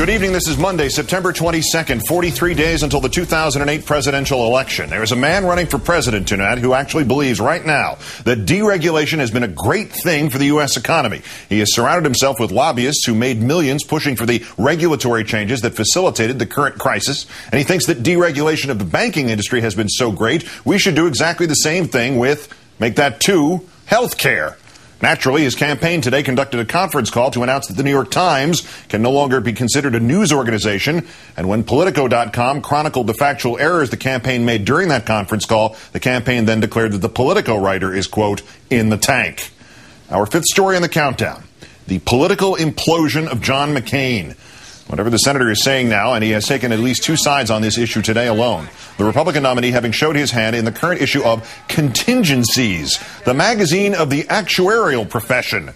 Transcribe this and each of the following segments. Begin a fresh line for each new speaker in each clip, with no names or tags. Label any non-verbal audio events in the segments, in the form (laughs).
Good evening. This is Monday, September 22nd, 43 days until the 2008 presidential election. There's a man running for president tonight who actually believes right now that deregulation has been a great thing for the U.S. economy. He has surrounded himself with lobbyists who made millions pushing for the regulatory changes that facilitated the current crisis. And he thinks that deregulation of the banking industry has been so great, we should do exactly the same thing with, make that two, health care. Naturally, his campaign today conducted a conference call to announce that the New York Times can no longer be considered a news organization. And when Politico.com chronicled the factual errors the campaign made during that conference call, the campaign then declared that the Politico writer is, quote, in the tank. Our fifth story in the countdown the political implosion of John McCain. Whatever the senator is saying now, and he has taken at least two sides on this issue today alone. The Republican nominee having showed his hand in the current issue of Contingencies, the magazine of the actuarial profession.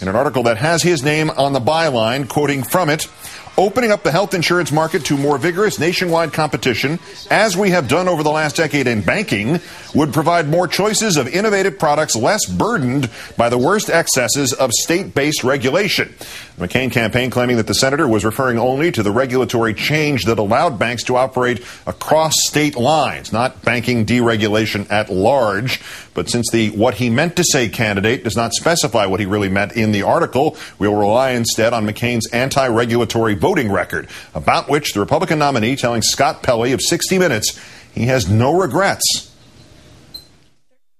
In an article that has his name on the byline, quoting from it, opening up the health insurance market to more vigorous nationwide competition, as we have done over the last decade in banking, would provide more choices of innovative products less burdened by the worst excesses of state based regulation. The McCain campaign claiming that the senator was referring only to the regulatory change that allowed banks to operate across state lines, not banking deregulation at large. But since the what he meant to say candidate does not specify what he really meant in the article, we'll rely instead on McCain's anti regulatory voting record, about which the Republican nominee telling Scott Pelley of 60 Minutes he has no regrets.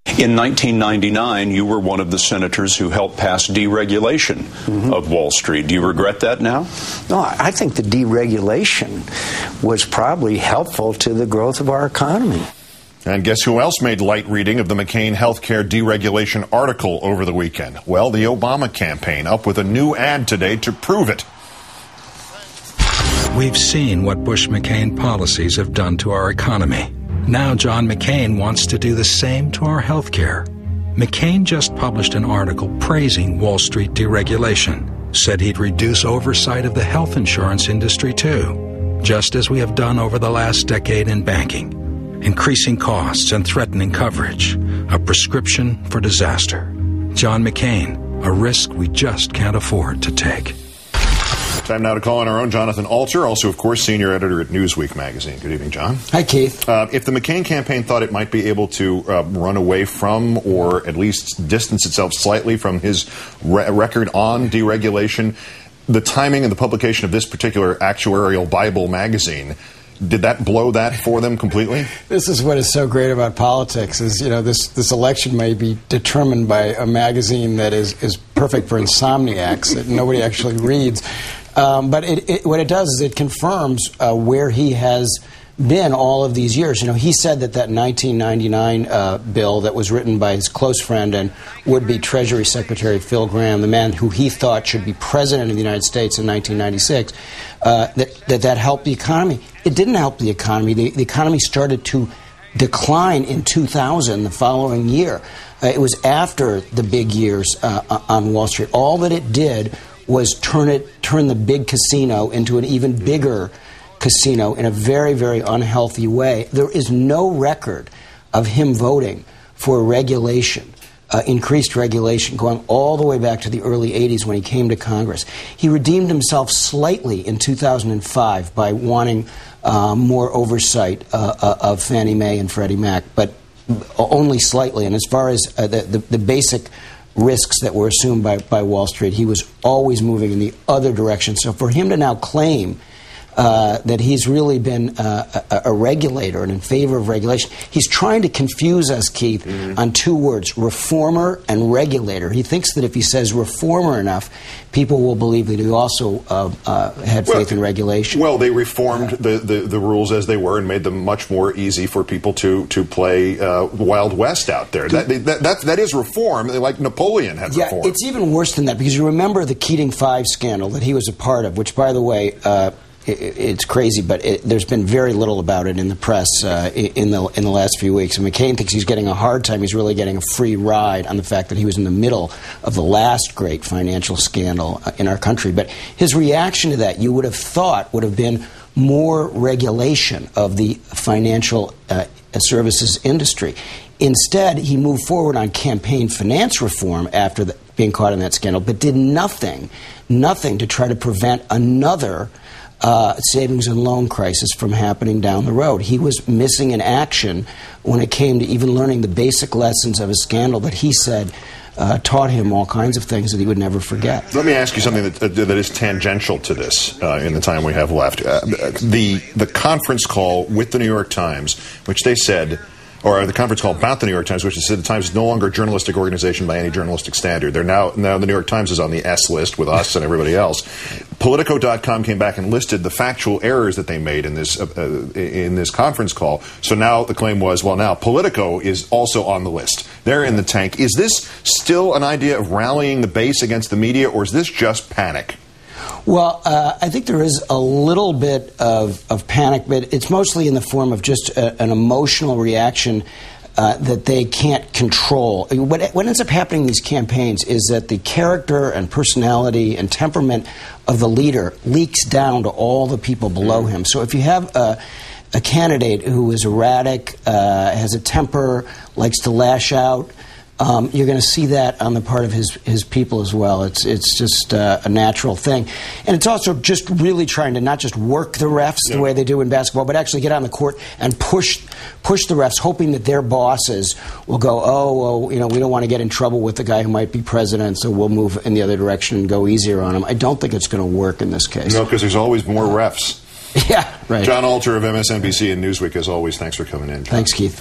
In 1999, you were one of the senators who helped pass deregulation mm-hmm. of Wall Street. Do you regret that now?
No, I think the deregulation was probably helpful to the growth of our economy.
And guess who else made light reading of the McCain healthcare deregulation article over the weekend? Well, the Obama campaign, up with a new ad today to prove it.
We've seen what Bush McCain policies have done to our economy. Now John McCain wants to do the same to our health care. McCain just published an article praising Wall Street deregulation, said he'd reduce oversight of the health insurance industry too, just as we have done over the last decade in banking, increasing costs and threatening coverage, a prescription for disaster. John McCain, a risk we just can't afford to take.
Time now to call on our own Jonathan Alter, also, of course, senior editor at Newsweek magazine. Good evening, John.
Hi, Keith.
Uh, if the McCain campaign thought it might be able to uh, run away from or at least distance itself slightly from his re- record on deregulation, the timing and the publication of this particular actuarial Bible magazine did that blow that for them completely? (laughs)
This is what is so great about politics is you know this this election may be determined by a magazine that is is perfect for insomniacs that nobody actually reads. Um, but it, it, what it does is it confirms uh, where he has been all of these years. You know, he said that that 1999 uh, bill that was written by his close friend and would-be Treasury Secretary Phil Gramm, the man who he thought should be president of the United States in 1996, uh, that, that that helped the economy. It didn't help the economy. The, the economy started to decline in 2000, the following year. Uh, it was after the big years uh, on Wall Street. All that it did was turn it turn the big casino into an even bigger casino in a very very unhealthy way. There is no record of him voting for regulation. Uh, increased regulation going all the way back to the early 80s when he came to Congress. He redeemed himself slightly in 2005 by wanting uh, more oversight uh, uh of Fannie Mae and Freddie Mac, but only slightly. And as far as uh, the, the, the basic risks that were assumed by, by Wall Street. He was always moving in the other direction. So for him to now claim uh, that he's really been uh, a, a, regulator and in favor of regulation. He's trying to confuse us, Keith, mm-hmm. on two words reformer and regulator. He thinks that if he says reformer enough, people will believe that he also uh, uh had well, faith in regulation.
Well, they reformed the, the, the, rules as they were and made them much more easy for people to, to play uh, Wild West out there. That, that, that, that is reform, like Napoleon had
yeah,
reform.
It's even worse than that because you remember the Keating Five scandal that he was a part of, which, by the way, uh, it's crazy, but it, there's been very little about it in the press uh, in the in the last few weeks. And McCain thinks he's getting a hard time. He's really getting a free ride on the fact that he was in the middle of the last great financial scandal uh, in our country. But his reaction to that, you would have thought, would have been more regulation of the financial uh, services industry. Instead, he moved forward on campaign finance reform after the, being caught in that scandal, but did nothing, nothing to try to prevent another uh, savings and loan crisis from happening down the road. He was missing in action when it came to even learning the basic lessons of a scandal that he said uh, taught him all kinds of things that he would never forget.
Let me ask you something that, uh, that is tangential to this uh, in the time we have left. Uh, the the conference call with the New York Times, which they said or the conference call about the New York Times, which said the Times is no longer a journalistic organization by any journalistic standard. They're now now the New York Times is on the S list with us and everybody else. Politico.com came back and listed the factual errors that they made in this uh, uh, in this conference call. So now the claim was, well, now Politico is also on the list. They're in the tank. Is this still an idea of rallying the base against the media, or is this just panic?
Well, uh, I think there is a little bit of, of panic, but it's mostly in the form of just a, an emotional reaction uh, that they can't control. What, what, ends up happening in these campaigns is that the character and personality and temperament of the leader leaks down to all the people below him. So if you have a, a candidate who is erratic, uh, has a temper, likes to lash out, um, you're going to see that on the part of his, his people as well. It's, it's just uh, a natural thing. And it's also just really trying to not just work the refs yeah. the way they do in basketball, but actually get on the court and push, push the refs, hoping that their bosses will go, oh, well, you know, we don't want to get in trouble with the guy who might be president, so we'll move in the other direction and go easier on him. I don't think it's going to work in this case.
No, because there's always more refs. (laughs)
Yeah, right.
John Alter of MSNBC and Newsweek, as always, thanks for coming in.
Thanks, Keith.